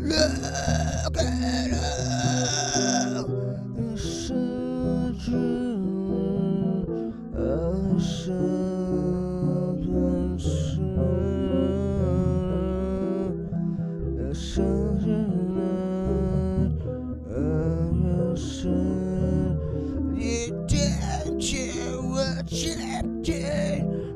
Look at her.